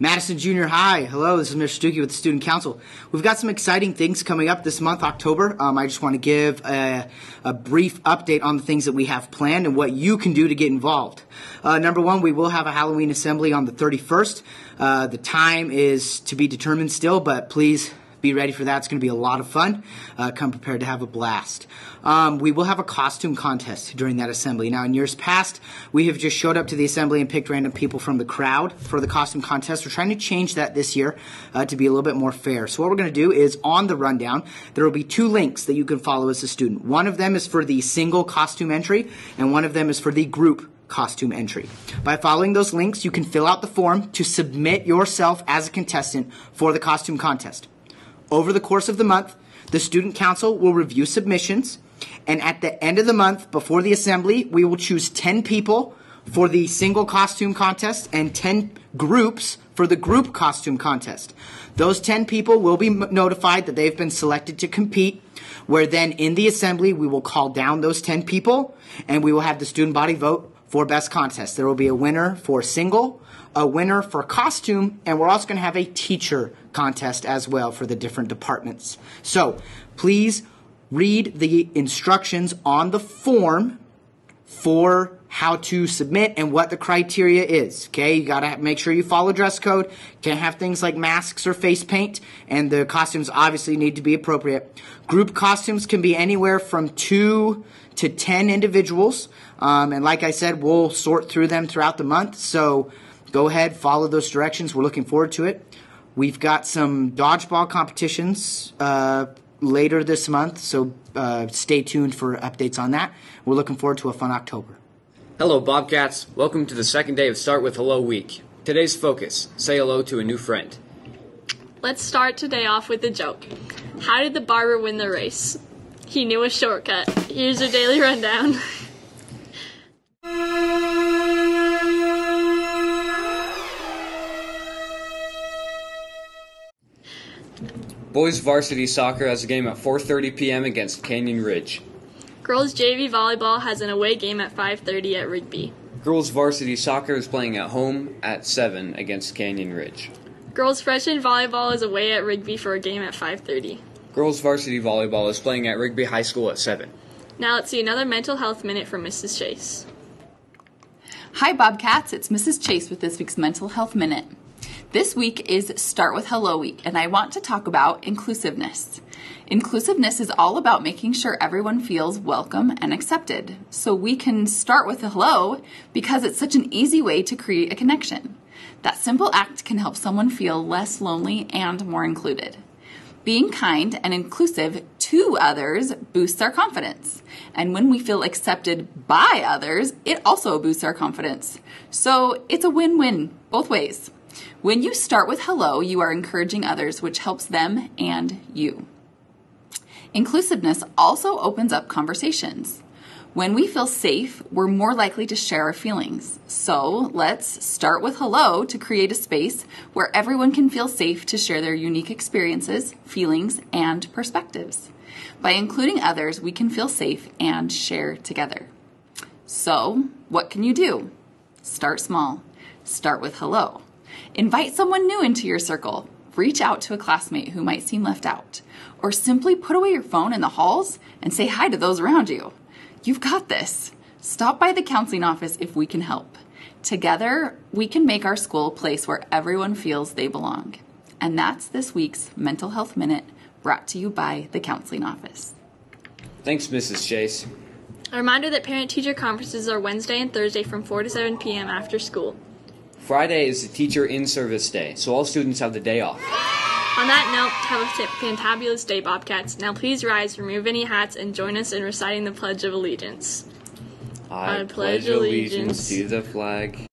Madison Junior High. Hello, this is Mr. Stuckey with the Student Council. We've got some exciting things coming up this month, October. Um, I just want to give a, a, brief update on the things that we have planned and what you can do to get involved. Uh, number one, we will have a Halloween assembly on the 31st. Uh, the time is to be determined still, but please be ready for that. It's going to be a lot of fun. Uh, come prepared to have a blast. Um, we will have a costume contest during that assembly. Now, in years past, we have just showed up to the assembly and picked random people from the crowd for the costume contest. We're trying to change that this year uh, to be a little bit more fair. So, what we're going to do is on the rundown, there will be two links that you can follow as a student. One of them is for the single costume entry, and one of them is for the group costume entry. By following those links, you can fill out the form to submit yourself as a contestant for the costume contest. Over the course of the month, the Student Council will review submissions, and at the end of the month, before the assembly, we will choose 10 people for the single costume contest and 10 groups for the group costume contest. Those 10 people will be notified that they've been selected to compete, where then in the assembly, we will call down those 10 people and we will have the student body vote for best contest. There will be a winner for single, a winner for costume, and we're also going to have a teacher contest as well for the different departments. So please read the instructions on the form for how to submit and what the criteria is. Okay, you gotta make sure you follow dress code. Can't have things like masks or face paint, and the costumes obviously need to be appropriate. Group costumes can be anywhere from two to ten individuals, um, and like I said, we'll sort through them throughout the month. So go ahead, follow those directions. We're looking forward to it. We've got some dodgeball competitions uh, later this month, so uh, stay tuned for updates on that. We're looking forward to a fun October. Hello, Bobcats. Welcome to the second day of Start with Hello Week. Today's focus say hello to a new friend. Let's start today off with a joke. How did the barber win the race? He knew a shortcut. Here's your daily rundown. Boys varsity soccer has a game at 4:30 p.m. against Canyon Ridge. Girls JV volleyball has an away game at 5:30 at Rigby. Girls varsity soccer is playing at home at 7 against Canyon Ridge. Girls freshman volleyball is away at Rigby for a game at 5:30. Girls varsity volleyball is playing at Rigby High School at 7. Now let's see another mental health minute from Mrs. Chase. Hi Bobcats, it's Mrs. Chase with this week's mental health minute. This week is Start with Hello Week, and I want to talk about inclusiveness. Inclusiveness is all about making sure everyone feels welcome and accepted. So we can start with a hello because it's such an easy way to create a connection. That simple act can help someone feel less lonely and more included. Being kind and inclusive to others boosts our confidence. And when we feel accepted by others, it also boosts our confidence. So it's a win win both ways. When you start with hello, you are encouraging others, which helps them and you. Inclusiveness also opens up conversations. When we feel safe, we're more likely to share our feelings. So let's start with hello to create a space where everyone can feel safe to share their unique experiences, feelings, and perspectives. By including others, we can feel safe and share together. So, what can you do? Start small. Start with hello. Invite someone new into your circle. Reach out to a classmate who might seem left out. Or simply put away your phone in the halls and say hi to those around you. You've got this. Stop by the counseling office if we can help. Together, we can make our school a place where everyone feels they belong. And that's this week's Mental Health Minute brought to you by the Counseling Office. Thanks, Mrs. Chase. A reminder that parent teacher conferences are Wednesday and Thursday from 4 to 7 p.m. after school. Friday is the teacher in service day, so all students have the day off. On that note, have a fantabulous day, Bobcats. Now please rise, remove any hats, and join us in reciting the Pledge of Allegiance. I, I pledge allegiance to the flag